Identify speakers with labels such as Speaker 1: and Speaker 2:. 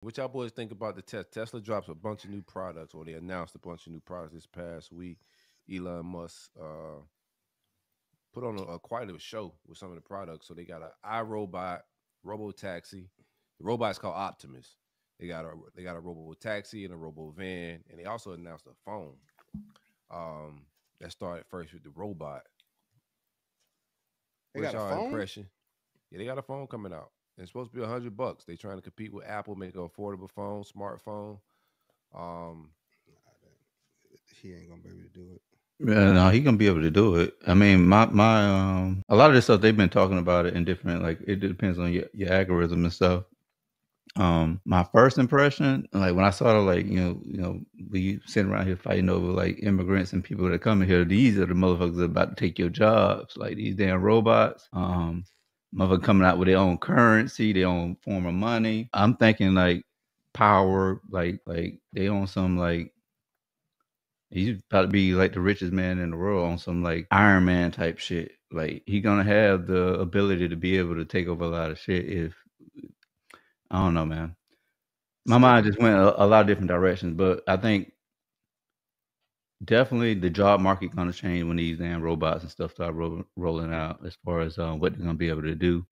Speaker 1: What y'all boys think about the test? Tesla drops a bunch of new products, or they announced a bunch of new products this past week. Elon Musk uh, put on a, a quite a show with some of the products. So they got an iRobot, Robo Taxi. The robot's called Optimus. They got a they got a Robo Taxi and a Robo Van, and they also announced a phone. Um, that started first with the robot.
Speaker 2: They
Speaker 1: What's
Speaker 2: got a
Speaker 1: y'all
Speaker 2: phone?
Speaker 1: impression? Yeah, they got a phone coming out. It's supposed to be a hundred bucks. They trying to compete with Apple, make an affordable phone, smartphone. Um,
Speaker 2: He ain't gonna be able to do it.
Speaker 3: Yeah, no, he gonna be able to do it. I mean, my my um, a lot of this stuff they've been talking about it in different like it depends on your, your algorithm and stuff. Um, my first impression, like when I saw the like you know you know we sitting around here fighting over like immigrants and people that are coming here, these are the motherfuckers that are about to take your jobs, like these damn robots. Um, motherfucker coming out with their own currency, their own form of money. I'm thinking like power, like like they own some like He's about to be like the richest man in the world on some like Iron Man type shit. Like he gonna have the ability to be able to take over a lot of shit if I don't know, man. My mind just went a, a lot of different directions, but I think definitely the job market gonna change when these damn robots and stuff start ro- rolling out as far as uh, what they're gonna be able to do.